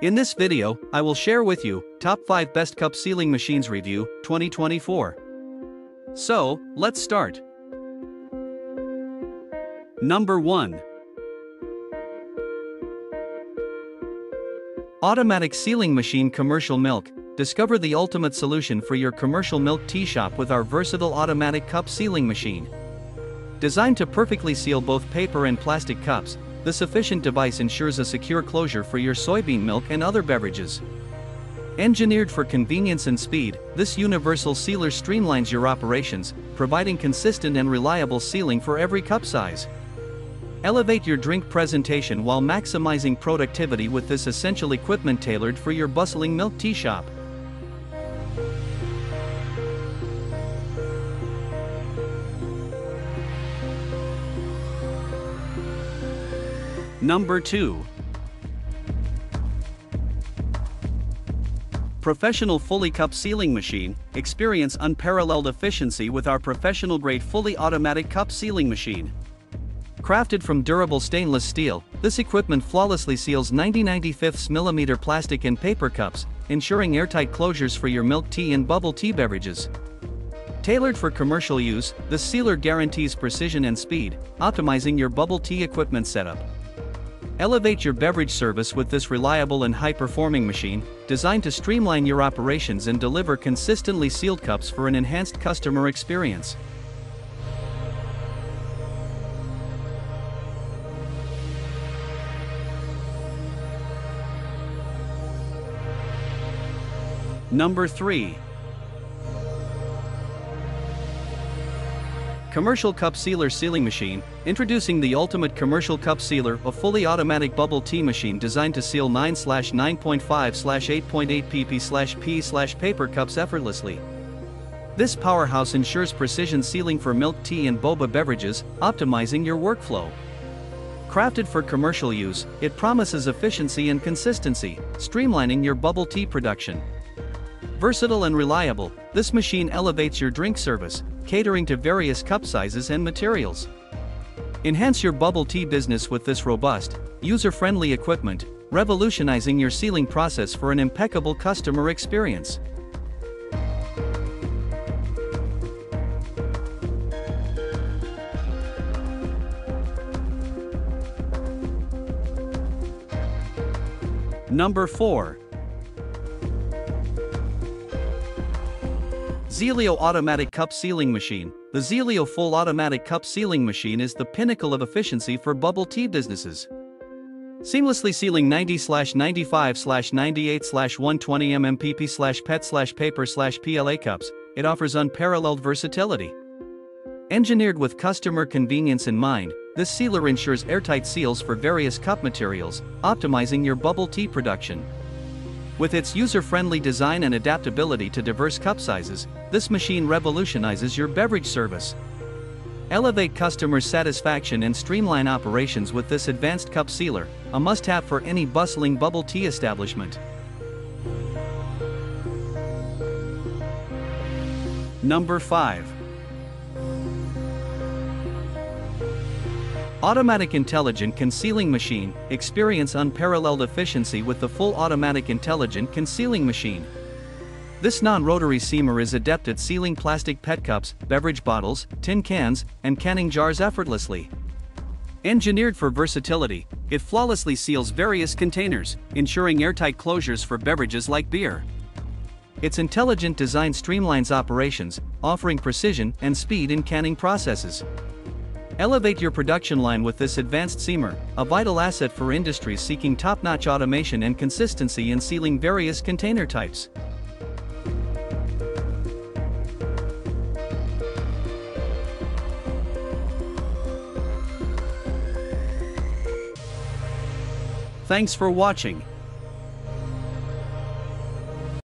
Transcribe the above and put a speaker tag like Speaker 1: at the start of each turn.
Speaker 1: In this video, I will share with you Top 5 Best Cup Sealing Machines Review 2024. So, let's start. Number 1 Automatic Sealing Machine Commercial Milk. Discover the ultimate solution for your commercial milk tea shop with our versatile automatic cup sealing machine. Designed to perfectly seal both paper and plastic cups, this sufficient device ensures a secure closure for your soybean milk and other beverages. Engineered for convenience and speed, this universal sealer streamlines your operations, providing consistent and reliable sealing for every cup size. Elevate your drink presentation while maximizing productivity with this essential equipment tailored for your bustling milk tea shop. Number 2. Professional Fully Cup Sealing Machine. Experience unparalleled efficiency with our professional grade fully automatic cup sealing machine. Crafted from durable stainless steel, this equipment flawlessly seals 90 95 mm plastic and paper cups, ensuring airtight closures for your milk tea and bubble tea beverages. Tailored for commercial use, the sealer guarantees precision and speed, optimizing your bubble tea equipment setup. Elevate your beverage service with this reliable and high-performing machine, designed to streamline your operations and deliver consistently sealed cups for an enhanced customer experience. Number 3. Commercial Cup Sealer Sealing Machine, introducing the ultimate commercial cup sealer, a fully automatic bubble tea machine designed to seal 9/9.5/8.8 pp/p/paper cups effortlessly. This powerhouse ensures precision sealing for milk tea and boba beverages, optimizing your workflow. Crafted for commercial use, it promises efficiency and consistency, streamlining your bubble tea production. Versatile and reliable, this machine elevates your drink service, catering to various cup sizes and materials. Enhance your bubble tea business with this robust, user-friendly equipment, revolutionizing your sealing process for an impeccable customer experience. Number 4. Xeoleo Automatic Cup Sealing Machine. The Xeoleo Full Automatic Cup Sealing Machine is the pinnacle of efficiency for bubble tea businesses. Seamlessly sealing 90/95/98/120 mmpp/pet/paper/PLA cups, it offers unparalleled versatility. Engineered with customer convenience in mind, this sealer ensures airtight seals for various cup materials, optimizing your bubble tea production. With its user-friendly design and adaptability to diverse cup sizes, this machine revolutionizes your beverage service. Elevate customer satisfaction and streamline operations with this advanced cup sealer, a must-have for any bustling bubble tea establishment. Number 5. Automatic Intelligent Can Sealing Machine, experience unparalleled efficiency with the full automatic intelligent can sealing machine. This non-rotary seamer is adept at sealing plastic pet cups, beverage bottles, tin cans, and canning jars effortlessly. Engineered for versatility, it flawlessly seals various containers, ensuring airtight closures for beverages like beer. Its intelligent design streamlines operations, offering precision and speed in canning processes. Elevate your production line with this advanced seamer, a vital asset for industries seeking top-notch automation and consistency in sealing various container types. Thanks for watching.